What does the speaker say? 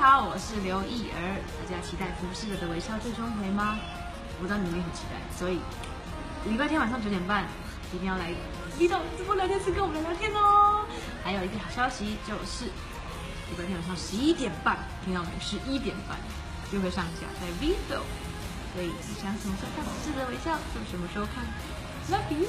好，我是刘艺儿，大家期待服饰的微笑最终回吗？我知道你们也很期待，所以礼拜天晚上九点半一定要来一到直播聊天室跟我们聊聊天哦。还有一个好消息就是礼拜天晚上十一点半，听到没？十一点半就会上架在 Vivo，所以你想什么时候看服饰的微笑，就什么时候看。Love you。